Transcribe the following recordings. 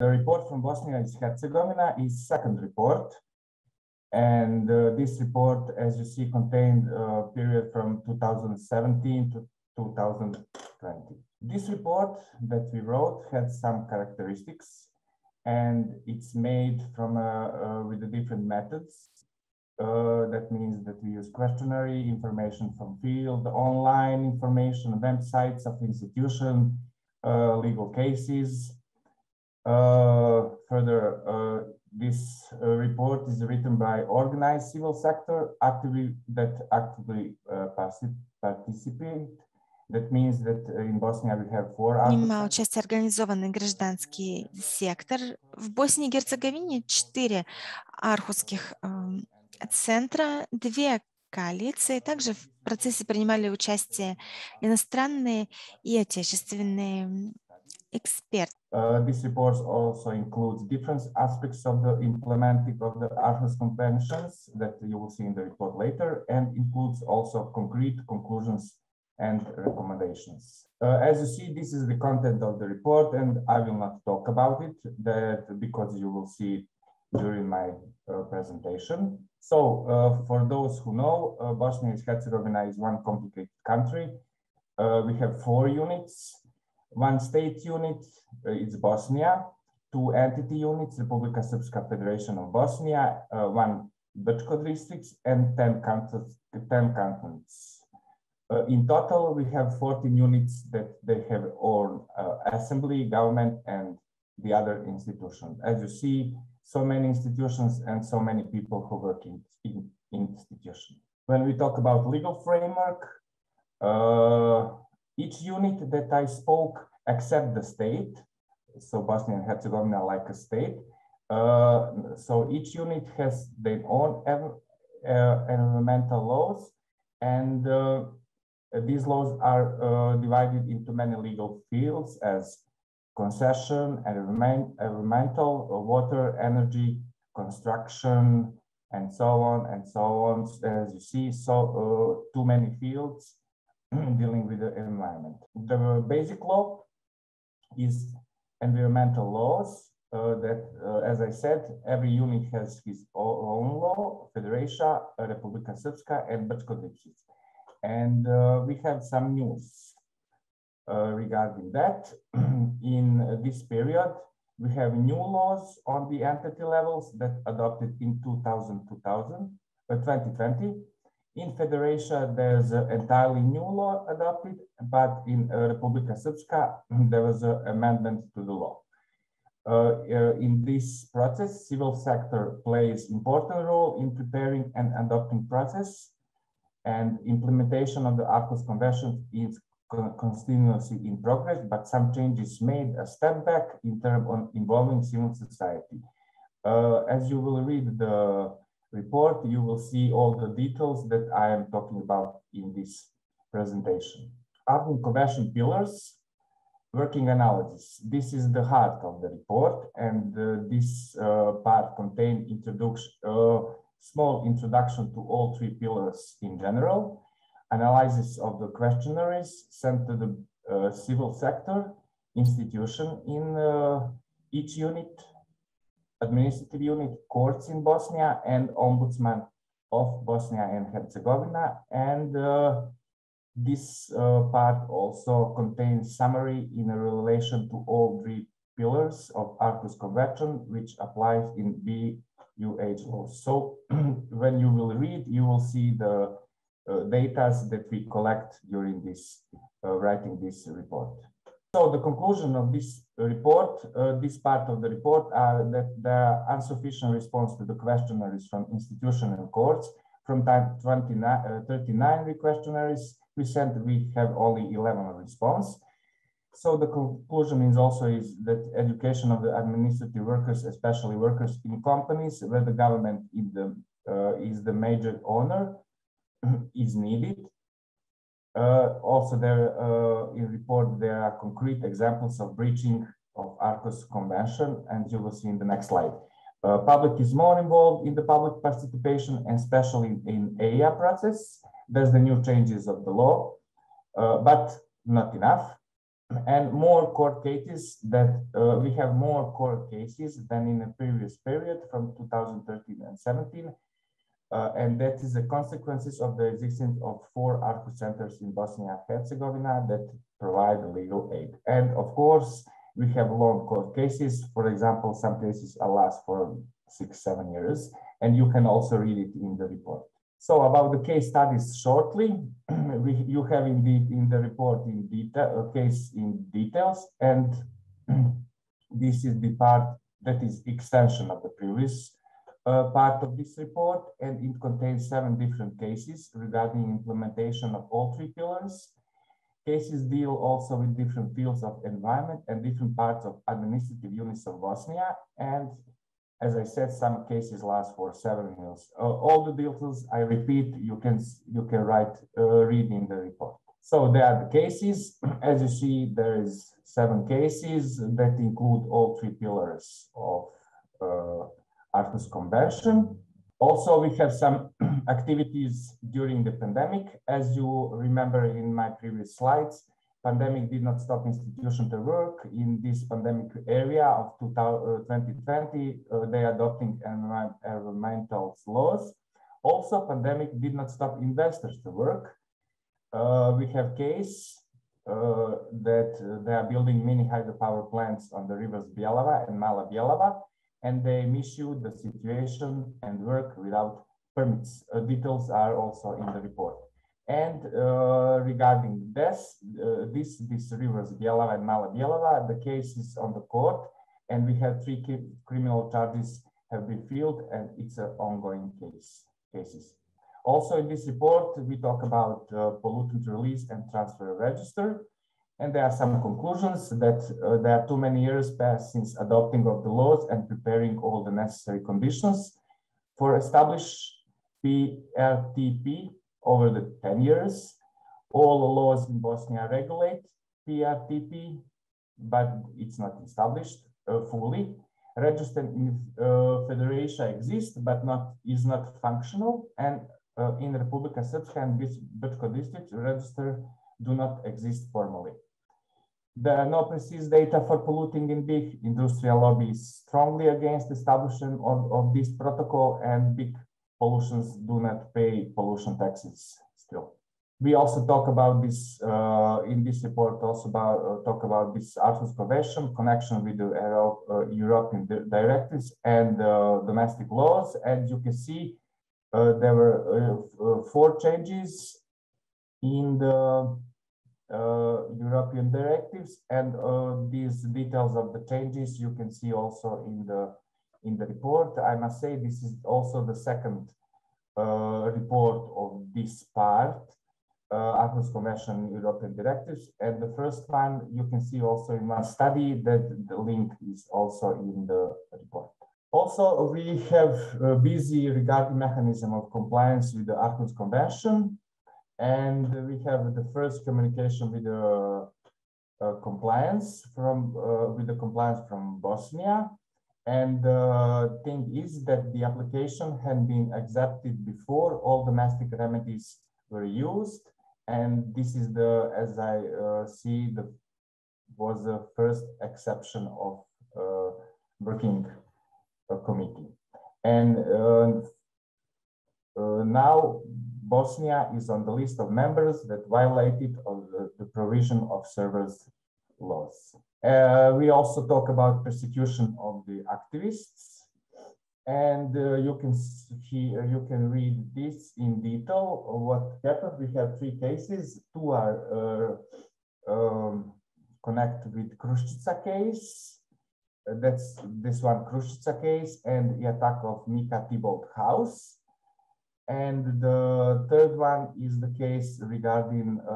The report from Bosnia and Herzegovina is second report. And uh, this report, as you see, contained a period from 2017 to 2020. This report that we wrote had some characteristics and it's made from a, uh, with the different methods. Uh, that means that we use questionnaire information from field, online information, websites of institution, uh, legal cases. Uh, further, uh, this uh, report is written by organized civil sector actively that actively participate That means that in Bosnia we have four Принимал участие организованный гражданский сектор. В Боснии и Герцеговине четыре архусских э, центра, две коалиции. Также в процессе принимали участие иностранные и отечественные expert. Uh, this report also includes different aspects of the implementing of the Aarhus Conventions that you will see in the report later, and includes also concrete conclusions and recommendations. Uh, as you see, this is the content of the report, and I will not talk about it that because you will see during my uh, presentation. So uh, for those who know, uh, Bosnia and Herzegovina is one complicated country. Uh, we have four units, one state unit uh, is Bosnia, two entity units, Republika Srpska Federation of Bosnia, one Brčko districts, and 10 cantons. 10 cantons. Uh, in total, we have 14 units that they have own uh, assembly, government, and the other institutions. As you see, so many institutions and so many people who work in, in. When we talk about legal framework, uh, each unit that I spoke, except the state, so Bosnia and Herzegovina like a state, uh, so each unit has their own uh, environmental laws and uh, these laws are uh, divided into many legal fields as concession, environmental, water, energy, construction, and so on and so on. As you see, so uh, too many fields dealing with the environment. The basic law is environmental laws uh, that, uh, as I said, every unit has his own law, Federation, Republika Srpska, and Brčko and uh, we have some news uh, regarding that. in this period, we have new laws on the entity levels that adopted in 2000, 2000 uh, 2020. In Federation, there's an entirely new law adopted, but in uh, Republika Srpska, there was an amendment to the law. Uh, uh, in this process, civil sector plays important role in preparing and adopting process and implementation of the Aarhus Convention is continuously in progress, but some changes made a step back in terms of involving civil society. Uh, as you will read the report, you will see all the details that I am talking about in this presentation. Aarhus Convention pillars, working analysis. This is the heart of the report, and uh, this uh, part contains introduction, uh, small introduction to all three pillars in general, analysis of the questionnaires sent to the uh, civil sector institution in uh, each unit, administrative unit, courts in Bosnia, and ombudsman of Bosnia and Herzegovina. And uh, this uh, part also contains summary in relation to all three pillars of Aarhus Convention, which applies in B UH laws. So when you will read, you will see the uh, data that we collect during this uh, writing this report. So the conclusion of this report, uh, this part of the report are that there are insufficient response to the questionnaires from institution and courts. From time 29, uh, 39 questionnaires we sent, we have only 11 response. So the conclusion is also is that education of the administrative workers, especially workers in companies where the government the, uh, is the major owner, is needed. Uh, also there uh, in report there are concrete examples of breaching of Aarhus Convention and you will see in the next slide. Uh, public is more involved in the public participation and especially in, in EIA process. There's the new changes of the law, uh, but not enough and more court cases that uh, we have more court cases than in the previous period from 2013 and 17. Uh, and that is the consequences of the existence of four Aarhus centers in Bosnia and Herzegovina that provide legal aid. And of course, we have long court cases. For example, some cases last for six, seven years, and you can also read it in the report. So about the case studies shortly, we, you have indeed in the report in detail, case in details, and this is the part that is extension of the previous uh, part of this report, and it contains seven different cases regarding implementation of all three pillars. Cases deal also with different fields of environment and different parts of administrative units of Bosnia, and as I said, some cases last for seven years. Uh, all the details I repeat, you can you can write uh, read in the report. So there are the cases. As you see, there is seven cases that include all three pillars of uh, Aarhus Convention. Also, we have some activities during the pandemic. As you remember in my previous slides, pandemic did not stop institution to work in this pandemic area of 2020 uh, uh, they adopting environmental laws also pandemic did not stop investors to work uh, we have case uh, that uh, they are building mini hydropower plants on the rivers Bielava and Mala Bielava and they misuse the situation and work without permits uh, details are also in the report and uh, regarding this, uh, this, this rivers Bielava and Mala Bielava, the case is on the court and we have three criminal charges have been filed and it's an ongoing case cases. Also in this report, we talk about uh, pollutant release and transfer register. And there are some conclusions that uh, there are too many years passed since adopting of the laws and preparing all the necessary conditions for establish PRTR over the 10 years. All the laws in Bosnia regulate PRTR, but it's not established uh, fully. Registered uh, federation exists, but not is not functional. And uh, in Republika Srpska and Brčko district, register do not exist formally. There are no precise data for polluting in big industrial lobbies strongly against establishment of, of this protocol and big pollutions do not pay pollution taxes still. We also talk about this uh, in this report. Also about uh, talk about this Aarhus Convention connection with the uh, European directives and uh, domestic laws. And you can see uh, there were uh, four changes in the European directives, and these details of the changes you can see also in the in the report. I must say this is also the second uh, report of this part, uh, Aarhus Convention European directives. And the first one you can see also in one study that the link is also in the report. Also, we have uh, busy regarding mechanism of compliance with the Aarhus Convention. And we have the first communication with the uh, compliance from uh, with the compliance from Bosnia and the thing is that the application had been accepted before all domestic remedies were used. And this is the, as I uh, see, the was the first exception of uh, working uh, committee. And uh, uh, now Bosnia is on the list of members that violated the, the provision of servers laws. Uh, we also talk about persecution of the activists. And uh, you can see, uh, you can read this in detail. What happened? We have three cases. Two are uh, um, connected with Kruščica case. That's this one Kruščica case and the attack of Mika Thibault House. And the third one is the case regarding uh,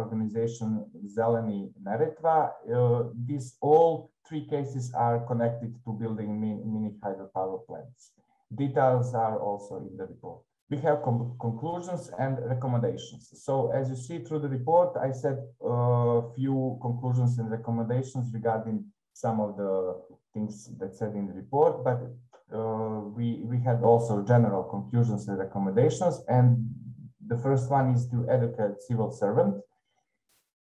organization Zeleni Neretva. Uh, these all three cases are connected to building mini hydropower plants. Details are also in the report. We have conclusions and recommendations. So as you see through the report, I said a uh, few conclusions and recommendations regarding some of the things that said in the report, but we, we had also general conclusions and recommendations. And the first one is to educate civil servant.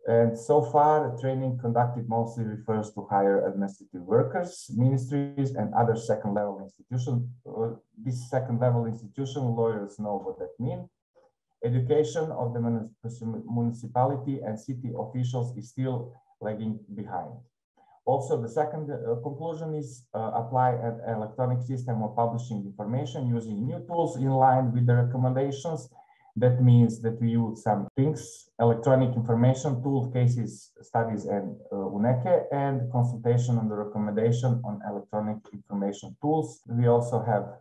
And so far, training conducted mostly refers to higher administrative workers, ministries, and other second level institutions. Uh, this second level institution, lawyers know what that means. Education of the municipality and city officials is still lagging behind. Also, the second uh, conclusion is uh, apply an electronic system of publishing information using new tools in line with the recommendations that means that we use some things, electronic information tool, cases, studies, and uh, UNECE, and consultation on the recommendation on electronic information tools. We also have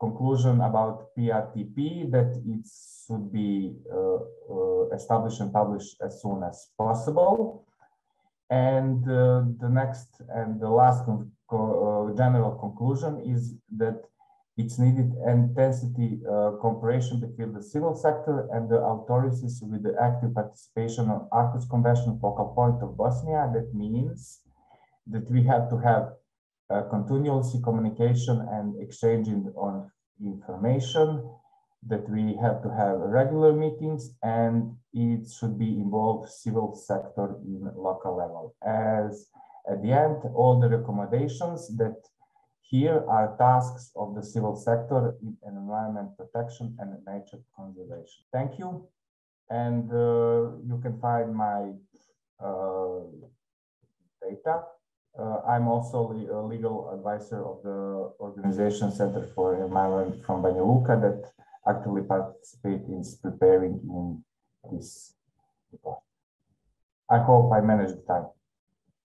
conclusion about PRTR that it should be uh, uh, established and published as soon as possible. And uh, the next and the last con uh, general conclusion is that it's needed intensity uh, cooperation between the civil sector and the authorities with the active participation of Aarhus Convention focal point of Bosnia. That means that we have to have uh, communication and exchanging on information, that we have to have regular meetings and it should be involved civil sector in local level. As at the end, all the recommendations that here are tasks of the civil sector in environment protection and nature conservation. Thank you. And uh, you can find my uh, data. Uh, I'm also a legal advisor of the Organization Center for Environment from Banja Luka that actively participate in preparing in this report. I hope I managed the time.